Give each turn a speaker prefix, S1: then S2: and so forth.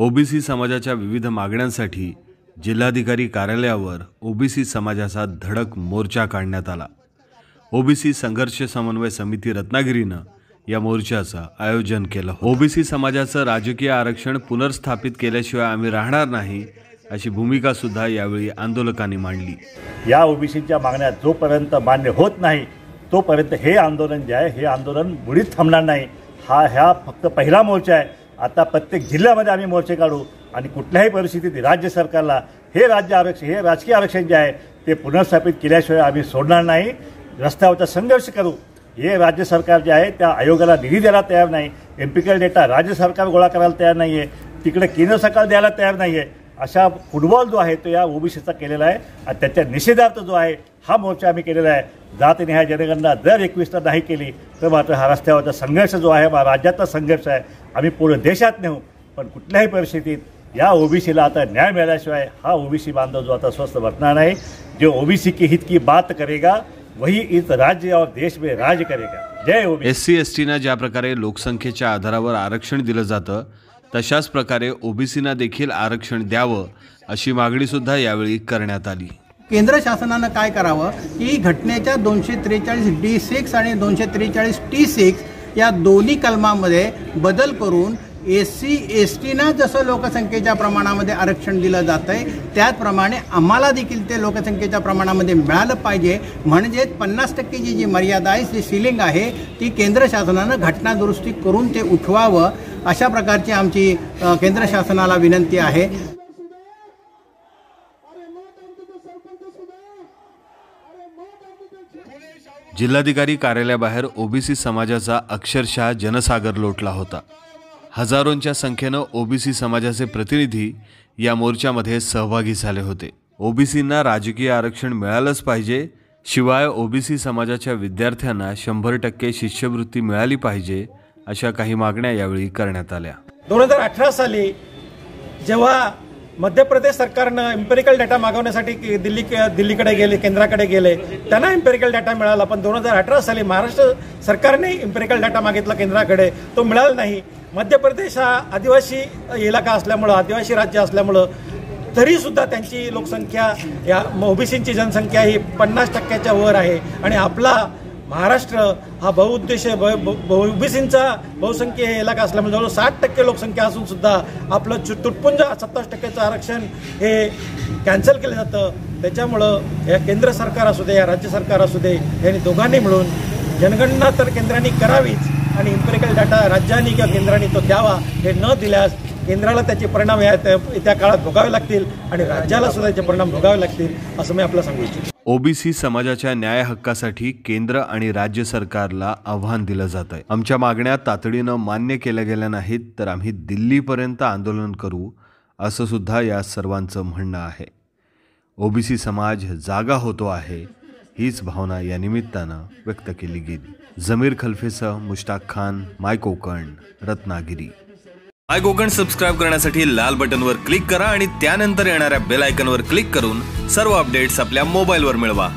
S1: OBC समाजाच्या विविध मागण्यांसाठी जिल्हाधिकारी कार्यालयावर ओबीसी समाजाचा धडक मोर्चा काढण्यात आला. ओबीसी संघर्ष समन्वय समिती रत्नागिरीनं या मोर्चाचं आयोजन केलं. ओबीसी समाजाचं राजकीय आरक्षण पुनर्स्थापित केल्याशिवाय आम्ही राहणार नाही अशी भूमिका सुद्धा यावेळी आंदोलकांनी मांडली.
S2: या ओबीसीच्या मागण्या जोपर्यंत मान्य होत नाही तोपर्यंत हे आंदोलन जे आहे हे आंदोलन मुळीच थांबणार नाही. हा ह्या फक्त पहिला मोर्चा आहे. आता प्रत्येक जिल्ह्यामध्ये आम्ही मोर्चे काढू आणि कुठल्याही परिस्थितीत राज्य सरकारला हे राज्य आरक्षण हे राजकीय आरक्षण जे आहे ते पुनर्स्थापित केल्याशिवाय आम्ही सोडणार नाही. रस्त्यावरचा संघर्ष करू. हे राज्य सरकार जे आहे त्या आयोगाला निधी द्यायला तयार नाही. एम्पिकल डेटा राज्य सरकार गोळा करायला तयार नाही आहे तिकडे केंद्र सरकार द्यायला तयार नाही आहे अशा फुटबॉल जो आहे तो या ओबीसीचा केलेला आहे आणि त्याच्या निषेधार्थ जो आहे हा मोर्चा आम्ही केलेला आहे. जातनिहाय जनगणना दर एकवीसला नाही केली तर मात्र हा रस्त्यावरचा संघर्ष जो आहे हा राज्यातला संघर्ष आहे. आम्ही पूर्ण देशात नेऊ पण कुठल्याही परिस्थितीत या ओबीसीला आता न्याय मिळाल्याशिवाय हा ओबीसी बांधव जो आता स्वस्थ बसणार नाही. जो ओबीसी की हित की बात करेगा वही इस राज्य और देश में राज करेगा. जय ओबीसी.
S1: एस सी एस टीनं ज्या प्रकारे लोकसंख्येच्या आधारावर आरक्षण दिलं जातं तशाच प्रकारे ओबीसीना देखील आरक्षण द्यावं अशी मागणी सुद्धा यावेळी करण्यात आली.
S3: केंद्र शासनानं काय करावं? की घटनेच्या दोनशे त्रेचाळीस डी सिक्स आणि दोनशे त्रेचाळीस टी सिक्स या दोन्ही कलमामध्ये बदल करून एस सी एस टीनं जसं लोकसंख्येच्या प्रमाणामध्ये आरक्षण दिलं जातं आहे त्याचप्रमाणे आम्हाला देखील ते लोकसंख्येच्या प्रमाणामध्ये मिळालं पाहिजे. म्हणजेच पन्नास टक्केची जी मर्यादा आहे जी सिलिंग आहे ती केंद्र शासनानं घटनादुरुस्ती करून ते उठवावं. अशा प्रकारची आमची केंद्र शासनाला विनंती आहे.
S1: जिल्हाधिकारी कार्यालयाबाहेर ओबीसी समाजाचा अक्षरशः जनसागर लोटला होता. हजारोंच्या संख्येनं ओबीसी समाजाचे प्रतिनिधी या मोर्चामध्ये सहभागी झाले होते. ओबीसींना राजकीय आरक्षण मिळालंच पाहिजे शिवाय ओबीसी समाजाच्या विद्यार्थ्यांना शंभर टक्के शिष्यवृत्ती मिळाली पाहिजे अशा काही मागण्या यावेळी करण्यात आल्या.
S4: दोन हजार अठरा साली जेव्हा मध्य प्रदेश सरकारनं इम्पेरिकल डाटा मागवण्यासाठी दिल्ली दिल्लीकडे गेले केंद्राकडे गेले त्यांना इम्पेरिकल डाटा मिळाला. पण दोन हजार अठरा साली महाराष्ट्र सरकारने इम्पेरिकल डाटा मागितला केंद्राकडे. तो मिळाला नाही. मध्य प्रदेश हा आदिवासी इलाका असल्यामुळं आदिवासी राज्य असल्यामुळं तरी सुद्धा त्यांची लोकसंख्या या ओबीसींची जनसंख्या ही पन्नास टक्क्याच्या वर आहे. आणि आपला महाराष्ट्र हा बहुउद्देशीय ओबीसींचा बहुसंख्य इलाका असल्यामुळे जवळ साठ टक्के लोकसंख्या असून सुद्धा आपलं चु तुटपुंज सत्तावीस टक्क्याचं आरक्षण हे कॅन्सल केलं जातं. त्याच्यामुळं या केंद्र सरकार असू दे या राज्य सरकार असू दे यांनी दोघांनी मिळून जनगणना तर केंद्रांनी करावीच आणि इम्पेरिकल डाटा राज्यांनी किंवा केंद्राने तो द्यावा हे न दिल्यास केंद्राला त्याचे परिणाम या त्या काळात भोगावे लागतील आणि राज्याला सुद्धा त्याचे परिणाम भोगावे लागतील असं मी आपल्याला सांगू इच्छितो.
S1: ओबीसी समाजाच्या न्याय हक्कासाठी केंद्र आणि राज्य सरकारला आव्हान दिलं जात आहे आमच्या मागण्या तातडीनं मान्य केल्या गेल्या नाहीत तर आम्ही दिल्लीपर्यंत आंदोलन करू असं सुद्धा या सर्वांचं म्हणणं आहे. ओबीसी समाज जागा होतो आहे हीच भावना या निमित्तानं व्यक्त केली गेली. जमीर खल्फेसह Mushtaq Khan my Konkan Ratnagiri. My Konkan subscribe करण्यासाठी लाल बटनवर क्लिक करा आणि त्यानंतर येणाऱ्या बेल आयकनवर क्लिक करून सर्व अपडेट्स आपल्या मोबाईलवर मिळवा.